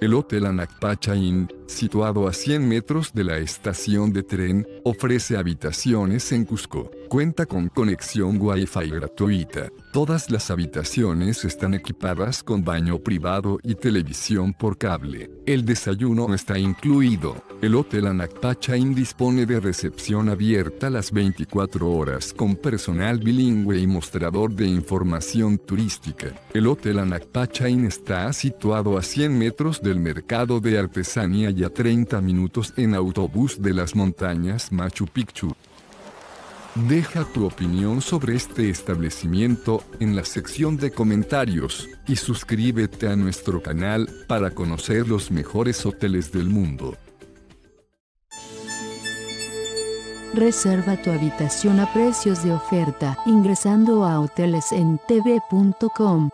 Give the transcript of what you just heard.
El Hotel Anacpacha Inn, situado a 100 metros de la estación de tren, ofrece habitaciones en Cusco. Cuenta con conexión Wi-Fi gratuita. Todas las habitaciones están equipadas con baño privado y televisión por cable. El desayuno está incluido. El Hotel Anacpacha Inn dispone de recepción abierta las 24 horas con personal bilingüe y mostrador de información turística. El Hotel Anacpacha está situado a 100 metros del mercado de artesanía y a 30 minutos en autobús de las montañas Machu Picchu. Deja tu opinión sobre este establecimiento en la sección de comentarios y suscríbete a nuestro canal para conocer los mejores hoteles del mundo. Reserva tu habitación a precios de oferta ingresando a hotelesentv.com.